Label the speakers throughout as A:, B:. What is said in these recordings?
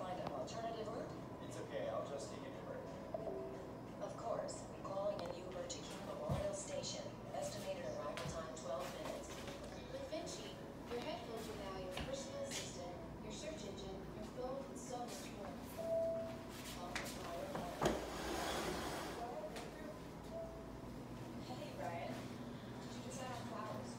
A: find an alternative route?
B: It's okay, I'll just take it to her.
A: Of course. Calling an Uber to King Memorial Station. Estimated arrival time 12 minutes.
C: With Vinci, your headphones are now your personal assistant, your search engine, your phone, and so much more.
A: Call from power on.
D: Hey, Ryan. Did you decide on flowers?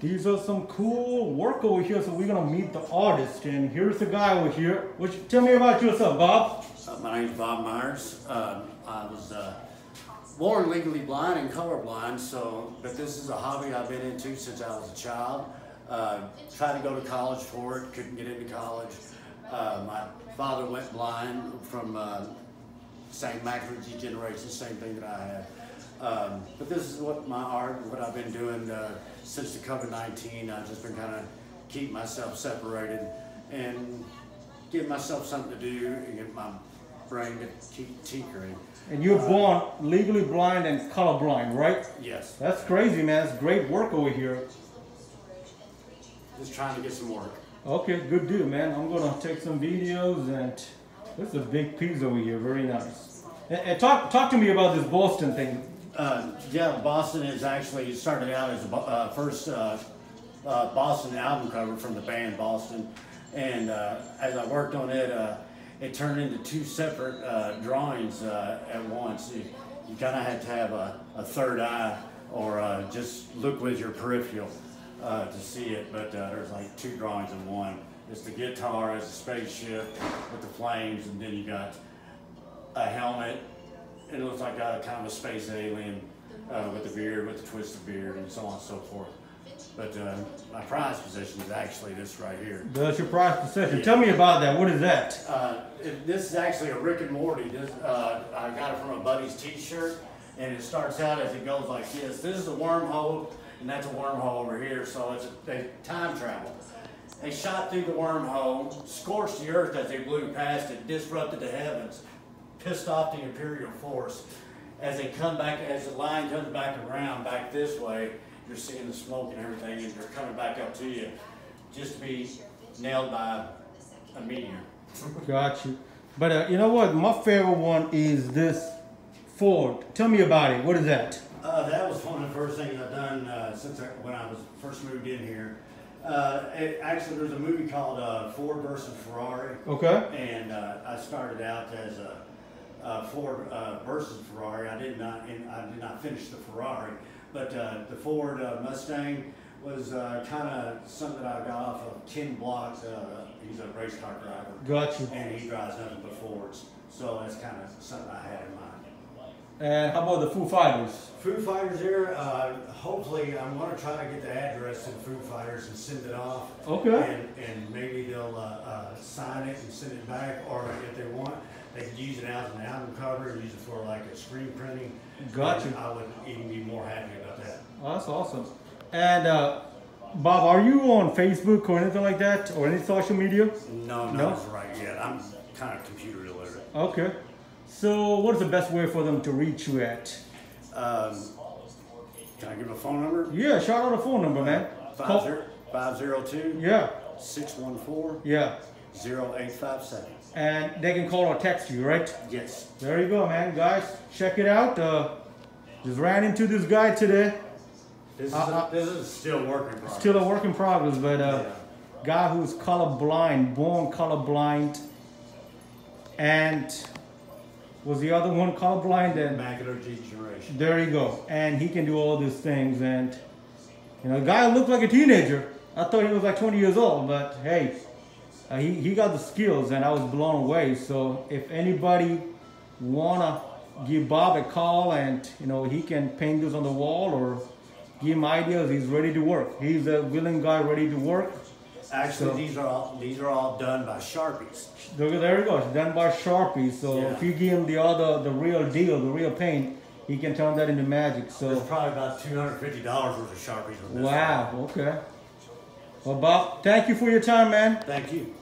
E: These are some cool work over here, so we're gonna meet the artist. And here's the guy over here. You, tell me about yourself, Bob.
F: Uh, my name's Bob Myers. Uh, I was uh, born legally blind and colorblind, so but this is a hobby I've been into since I was a child. Uh, tried to go to college for it, couldn't get into college. Uh, my father went blind from uh, same macular degeneration, same thing that I had. Um, but this is what my art, what I've been doing uh, since the COVID-19. I've just been kind of keep myself separated and give myself something to do and get my brain to keep tinkering.
E: And you're born legally blind and colorblind, right?
F: Yes,
E: That's crazy, man. That's great work over here.
F: just trying to get some work.
E: Okay, good deal, man. I'm gonna take some videos and this is a big piece over here. Very nice. And, and talk talk to me about this Boston thing.
F: Uh, yeah, Boston is actually started out as the uh, first uh, uh, Boston album cover from the band Boston, and uh, as I worked on it, uh, it turned into two separate drawings at once. You, you kind of had to have a, a third eye or just look with your peripheral to see it, but there's like two drawings in one. It's the guitar as a spaceship with the flames, and then you got a helmet it looks like a kind of a space alien uh, with the beard, with the twisted beard, and so on and so forth. But uh, my prize position is actually this right here.
E: That's your prize possession. Tell me about that. What is that?
F: Uh, it, this is actually a Rick and Morty. This, uh, I got it from a buddy's T-shirt, and it starts out as it goes like this. This is a wormhole, and that's a wormhole over here. So it's a, they time travel. They shot through the wormhole, scorched the earth as they blew past it, disrupted the heavens, pissed off the Imperial force. As they come back, as the line comes back around, back this way, you're seeing the smoke and everything, and they're coming back up to you, just to be nailed by a meteor.
E: Got you. But uh, you know what? My favorite one is this Ford. Tell me about it. What is that?
F: Uh, that was one of the first things I've done uh, since I, when I was first moved in here. Uh, it, actually, there's a movie called uh, Ford versus Ferrari,
E: Okay.
F: and uh, I started out as a, a Ford uh, versus Ferrari. I did not, I did not finish the Ferrari, but uh, the Ford uh, Mustang was uh, kind of something that I got off of Ken Blocks. Uh, he's a race car driver,
E: Got you.
F: and he drives nothing but Fords. So that's kind of something I had in mind.
E: And how about the Foo Fighters?
F: Foo Fighters here, uh, hopefully I'm gonna try to get the address to the Foo Fighters and send it off.
E: Okay.
F: And, and maybe they'll, uh, uh, sign it and send it back, or if they want, they could use it as an album cover, and use it for like a screen printing.
E: Gotcha.
F: And I would even be more happy about that.
E: Oh, that's awesome. And uh, Bob, are you on Facebook or anything like that, or any social media?
F: No,
E: No?
F: not right yet, I'm kinda computer illiterate.
E: Okay. So, what is the best way for them to reach you at?
F: Um, can I give a phone number?
E: Yeah, shout out a phone number, man.
F: Five
E: Call-
F: zero, five zero two,
E: Yeah,
F: six one four,
E: yeah.
F: zero eight five seven.
E: And they can call or text you, right?
F: Yes.
E: There you go, man. Guys, check it out. Uh, just ran into this guy today.
F: This is,
E: Uh, uh,
F: a, this is still working progress.
E: Still a work in progress, but uh,
F: Yeah.
E: guy who's colorblind, born colorblind, and was the other one colorblind? And
F: Macular degeneration.
E: there you go. And he can do all these things. And you know, the guy looked like a teenager. I thought he was like 20 years old, but hey, uh, he he got the skills, and I was blown away. So if anybody wanna give Bob a call, and you know he can paint this on the wall or give him ideas, he's ready to work. He's a willing guy, ready to work.
F: Actually,
E: So-
F: these are all these are all done by Sharpies.
E: There, there you go. It's done by Sharpies. So
F: Yeah.
E: if you give him the other, the real deal, the real paint, he can turn that into magic. So it's
F: probably about two hundred fifty dollars worth of Sharpies on this.
E: wow, okay. Well, Bob, thank you for your time, man.
F: Thank you.